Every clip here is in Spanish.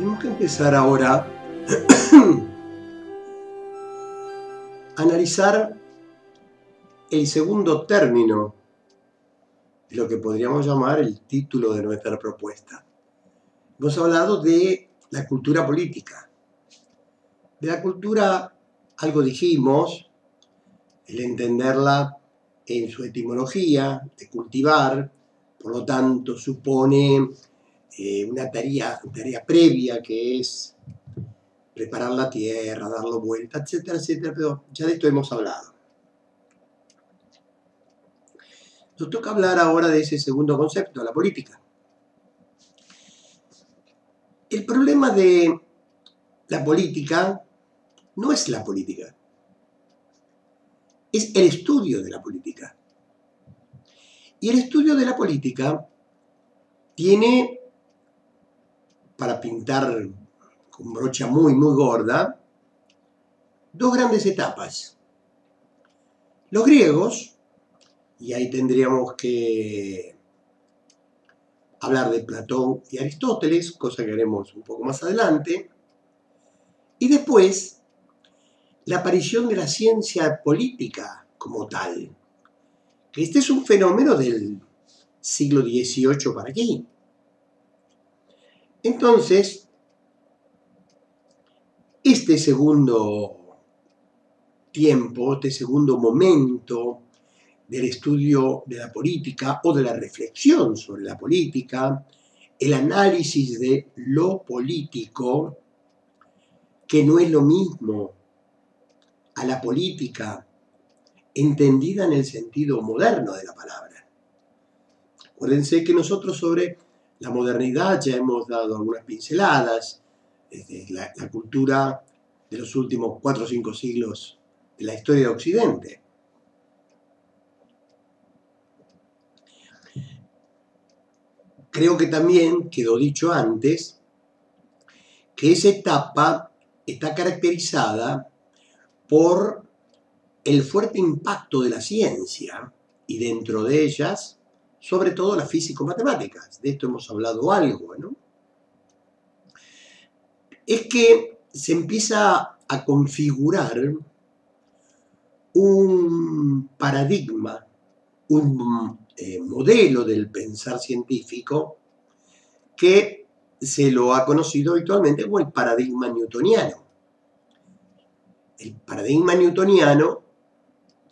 Tenemos que empezar ahora a analizar el segundo término de lo que podríamos llamar el título de nuestra propuesta. Hemos hablado de la cultura política. De la cultura algo dijimos, el entenderla en su etimología, de cultivar, por lo tanto supone eh, una tarea, tarea previa que es preparar la tierra, darlo vuelta, etcétera, etcétera, pero ya de esto hemos hablado. Nos toca hablar ahora de ese segundo concepto, la política. El problema de la política no es la política, es el estudio de la política. Y el estudio de la política tiene para pintar con brocha muy, muy gorda, dos grandes etapas. Los griegos, y ahí tendríamos que hablar de Platón y Aristóteles, cosa que haremos un poco más adelante, y después la aparición de la ciencia política como tal, que este es un fenómeno del siglo XVIII para aquí. Entonces, este segundo tiempo, este segundo momento del estudio de la política o de la reflexión sobre la política, el análisis de lo político, que no es lo mismo a la política entendida en el sentido moderno de la palabra. Acuérdense que nosotros sobre la modernidad ya hemos dado algunas pinceladas, la, la cultura de los últimos cuatro o cinco siglos de la historia de Occidente. Creo que también quedó dicho antes que esa etapa está caracterizada por el fuerte impacto de la ciencia y dentro de ellas sobre todo las físico-matemáticas. De esto hemos hablado algo, ¿no? Es que se empieza a configurar un paradigma, un eh, modelo del pensar científico que se lo ha conocido habitualmente como el paradigma newtoniano. El paradigma newtoniano,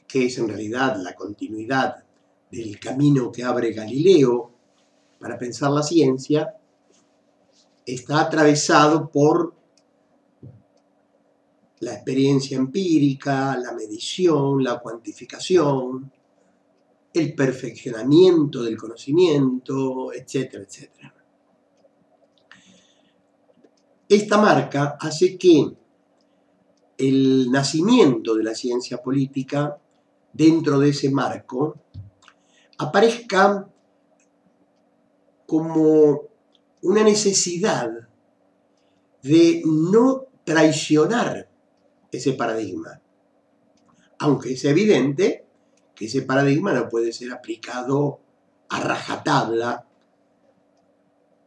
que es en realidad la continuidad del camino que abre Galileo para pensar la ciencia, está atravesado por la experiencia empírica, la medición, la cuantificación, el perfeccionamiento del conocimiento, etcétera, etcétera. Esta marca hace que el nacimiento de la ciencia política dentro de ese marco aparezca como una necesidad de no traicionar ese paradigma. Aunque es evidente que ese paradigma no puede ser aplicado a rajatabla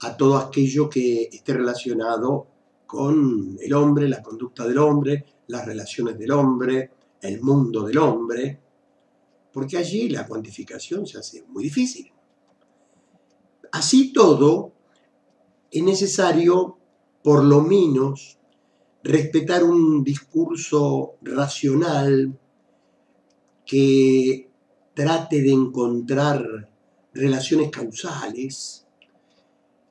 a todo aquello que esté relacionado con el hombre, la conducta del hombre, las relaciones del hombre, el mundo del hombre, porque allí la cuantificación se hace muy difícil. Así todo, es necesario, por lo menos, respetar un discurso racional que trate de encontrar relaciones causales,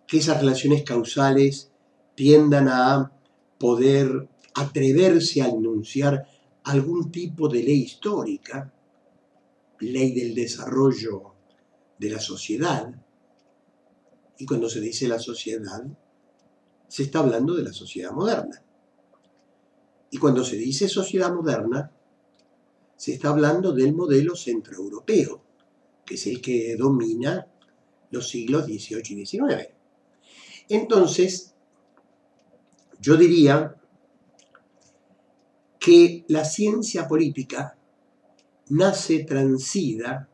que esas relaciones causales tiendan a poder atreverse a enunciar algún tipo de ley histórica, ley del desarrollo de la sociedad. Y cuando se dice la sociedad, se está hablando de la sociedad moderna. Y cuando se dice sociedad moderna, se está hablando del modelo centroeuropeo, que es el que domina los siglos XVIII y XIX. Entonces, yo diría que la ciencia política nace transida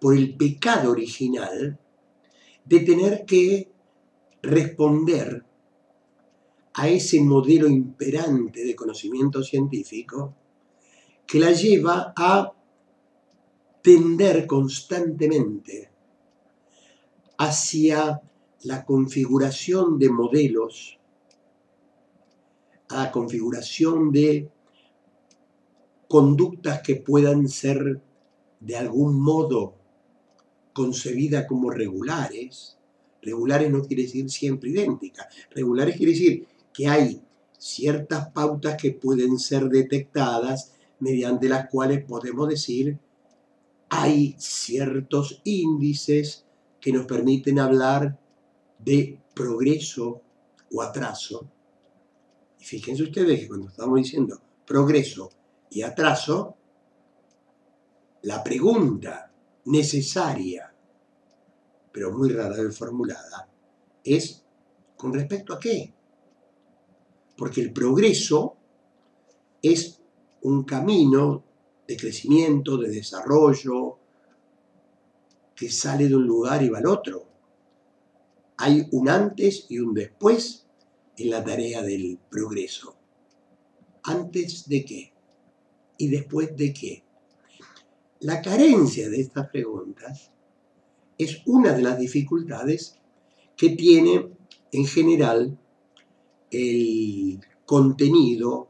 por el pecado original de tener que responder a ese modelo imperante de conocimiento científico que la lleva a tender constantemente hacia la configuración de modelos, a la configuración de conductas que puedan ser de algún modo concebidas como regulares. Regulares no quiere decir siempre idénticas. Regulares quiere decir que hay ciertas pautas que pueden ser detectadas mediante las cuales podemos decir hay ciertos índices que nos permiten hablar de progreso o atraso. Y fíjense ustedes que cuando estamos diciendo progreso y atraso, la pregunta necesaria, pero muy rara vez formulada, es ¿con respecto a qué? Porque el progreso es un camino de crecimiento, de desarrollo, que sale de un lugar y va al otro. Hay un antes y un después en la tarea del progreso. ¿Antes de qué? ¿Y después de qué? La carencia de estas preguntas es una de las dificultades que tiene en general el contenido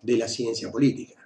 de la ciencia política.